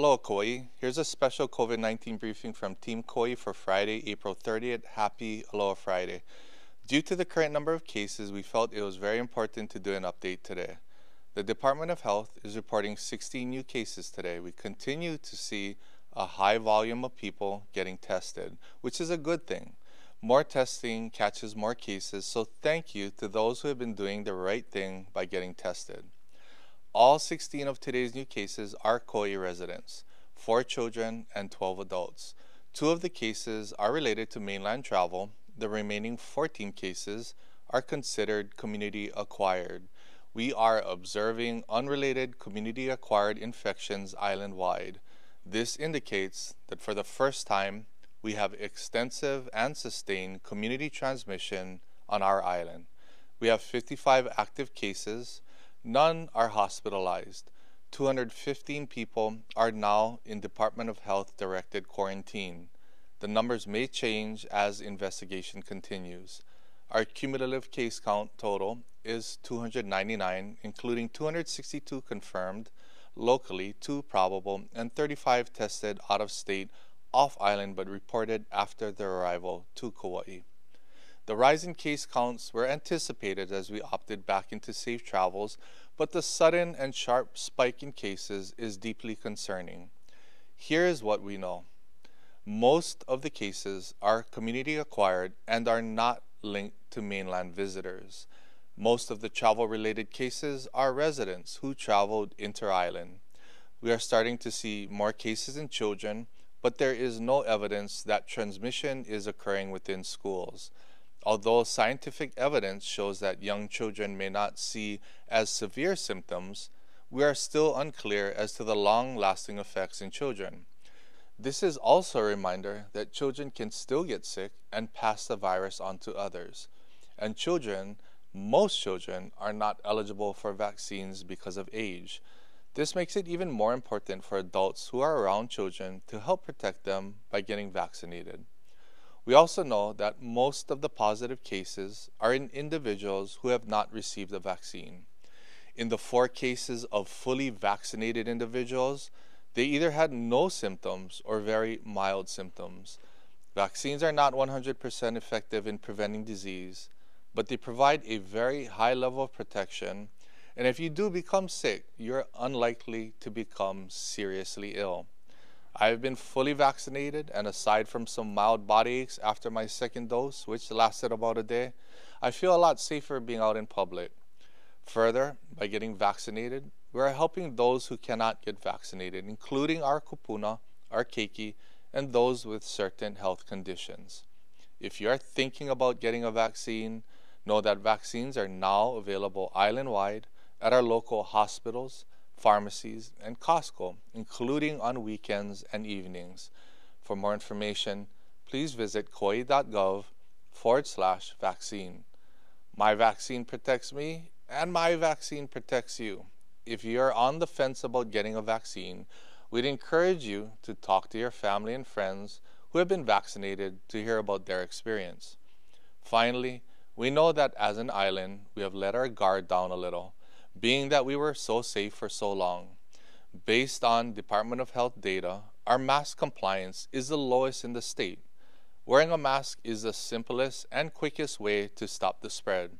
Hello, Kauai. Here's a special COVID 19 briefing from Team Kauai for Friday, April 30th. Happy Aloha Friday. Due to the current number of cases, we felt it was very important to do an update today. The Department of Health is reporting 16 new cases today. We continue to see a high volume of people getting tested, which is a good thing. More testing catches more cases, so thank you to those who have been doing the right thing by getting tested. All 16 of today's new cases are Kauai residents, 4 children and 12 adults. Two of the cases are related to mainland travel. The remaining 14 cases are considered community acquired. We are observing unrelated community acquired infections island wide. This indicates that for the first time, we have extensive and sustained community transmission on our island. We have 55 active cases None are hospitalized. 215 people are now in Department of Health directed quarantine. The numbers may change as investigation continues. Our cumulative case count total is 299, including 262 confirmed locally, 2 probable, and 35 tested out of state off island but reported after their arrival to Kauai. The rise in case counts were anticipated as we opted back into safe travels, but the sudden and sharp spike in cases is deeply concerning. Here is what we know. Most of the cases are community acquired and are not linked to mainland visitors. Most of the travel related cases are residents who traveled inter-island. We are starting to see more cases in children, but there is no evidence that transmission is occurring within schools. Although scientific evidence shows that young children may not see as severe symptoms, we are still unclear as to the long lasting effects in children. This is also a reminder that children can still get sick and pass the virus on to others. And children, most children, are not eligible for vaccines because of age. This makes it even more important for adults who are around children to help protect them by getting vaccinated. We also know that most of the positive cases are in individuals who have not received the vaccine. In the four cases of fully vaccinated individuals, they either had no symptoms or very mild symptoms. Vaccines are not 100% effective in preventing disease, but they provide a very high level of protection. And if you do become sick, you're unlikely to become seriously ill. I've been fully vaccinated, and aside from some mild body aches after my second dose, which lasted about a day, I feel a lot safer being out in public. Further, by getting vaccinated, we are helping those who cannot get vaccinated, including our kupuna, our keiki, and those with certain health conditions. If you are thinking about getting a vaccine, know that vaccines are now available island wide at our local hospitals, pharmacies, and Costco, including on weekends and evenings. For more information, please visit kauai.gov forward slash vaccine. My vaccine protects me, and my vaccine protects you. If you're on the fence about getting a vaccine, we'd encourage you to talk to your family and friends who have been vaccinated to hear about their experience. Finally, we know that as an island, we have let our guard down a little being that we were so safe for so long. Based on Department of Health data, our mask compliance is the lowest in the state. Wearing a mask is the simplest and quickest way to stop the spread.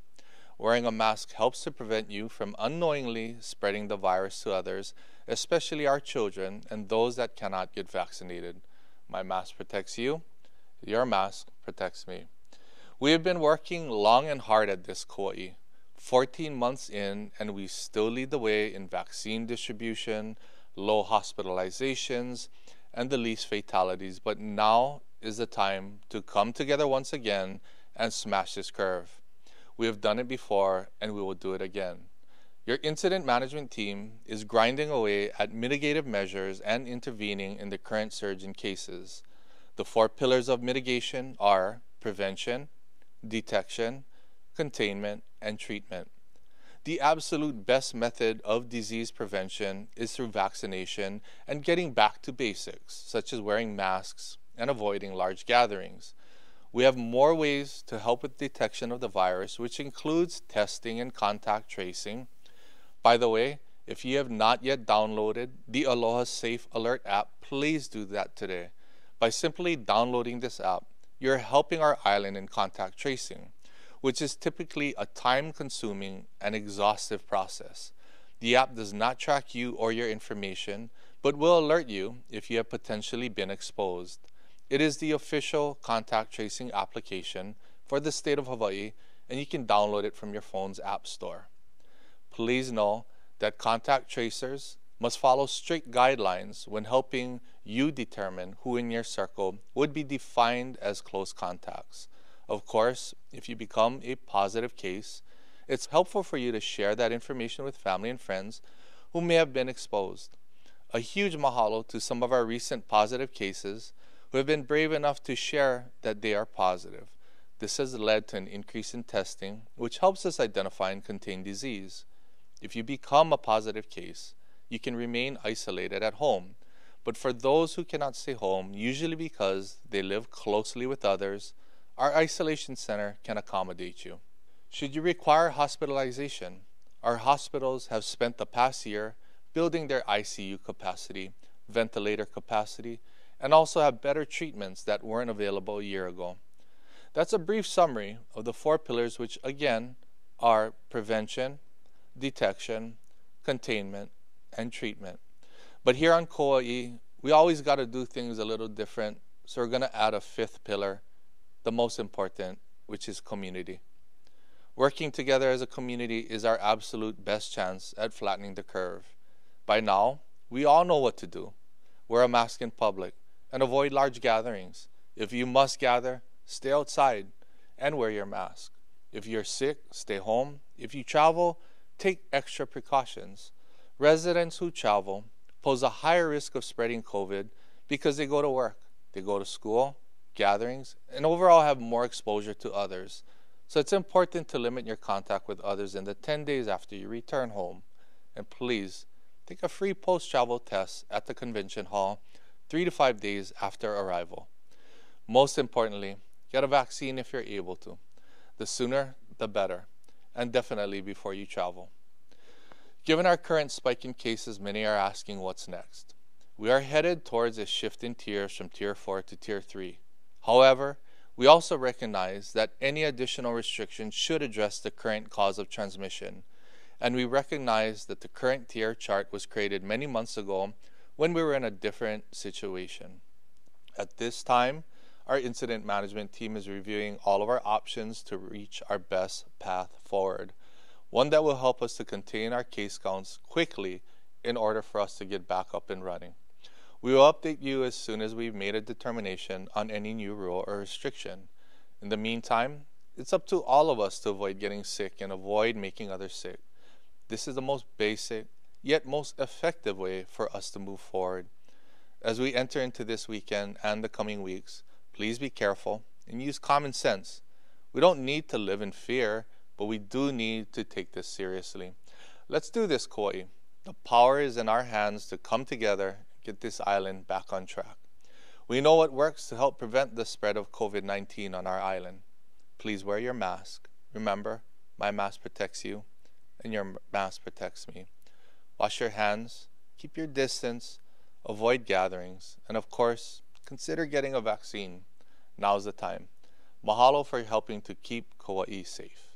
Wearing a mask helps to prevent you from unknowingly spreading the virus to others, especially our children and those that cannot get vaccinated. My mask protects you, your mask protects me. We have been working long and hard at this, Kauai. 14 months in, and we still lead the way in vaccine distribution, low hospitalizations, and the least fatalities. But now is the time to come together once again and smash this curve. We have done it before, and we will do it again. Your incident management team is grinding away at mitigative measures and intervening in the current surge in cases. The four pillars of mitigation are prevention, detection, containment, and treatment. The absolute best method of disease prevention is through vaccination and getting back to basics, such as wearing masks and avoiding large gatherings. We have more ways to help with detection of the virus, which includes testing and contact tracing. By the way, If you have not yet downloaded the Aloha Safe Alert app, please do that today. By simply downloading this app, you're helping our island in contact tracing, which is typically a time consuming and exhaustive process. The app does not track you or your information, but will alert you if you have potentially been exposed. It is the official contact tracing application for the state of Hawaii, and you can download it from your phone's app store. Please know that contact tracers must follow strict guidelines when helping you determine who in your circle would be defined as close contacts. Of course, if you become a positive case, it's helpful for you to share that information with family and friends who may have been exposed. A huge mahalo to some of our recent positive cases who have been brave enough to share that they are positive. This has led to an increase in testing, which helps us identify and contain disease. If you become a positive case, you can remain isolated at home. But for those who cannot stay home, usually because they live closely with others, our isolation center can accommodate you. Should you require hospitalization, our hospitals have spent the past year building their ICU capacity, ventilator capacity, and also have better treatments that weren't available a year ago. That's a brief summary of the four pillars, which again are prevention, detection, containment, and treatment. But here on Kauai, we always got to do things a little different. So we're going to add a fifth pillar, the most important, which is community. Working together as a community is our absolute best chance at flattening the curve. By now, we all know what to do. Wear a mask in public and avoid large gatherings. If you must gather, stay outside and wear your mask. If you're sick, stay home. If you travel, take extra precautions. Residents who travel pose a higher risk of spreading COVID because they go to work, they go to school, gatherings, and overall have more exposure to others. So it's important to limit your contact with others in the 10 days after you return home. And please, take a free post travel test at the convention hall three to five days after arrival. Most importantly, get a vaccine if you're able to. The sooner, the better, and definitely before you travel. Given our current spike in cases, many are asking what's next. We are headed towards a shift in tiers from Tier 4 to Tier 3. However, we also recognize that any additional restrictions should address the current cause of transmission, and we recognize that the current tier chart was created many months ago when we were in a different situation. At this time, our incident management team is reviewing all of our options to reach our best path forward, one that will help us to contain our case counts quickly in order for us to get back up and running. We will update you as soon as we've made a determination on any new rule or restriction. In the meantime, it's up to all of us to avoid getting sick and avoid making others sick. This is the most basic yet most effective way for us to move forward. As we enter into this weekend and the coming weeks, please be careful and use common sense. We don't need to live in fear, but we do need to take this seriously. Let's do this, Kauai. The power is in our hands to come together get this island back on track. We know what works to help prevent the spread of COVID 19 on our island. Please wear your mask. Remember, my mask protects you, and your mask protects me. Wash your hands, keep your distance, avoid gatherings, and of course, consider getting a vaccine. Now's the time. Mahalo for helping to keep Kauai safe.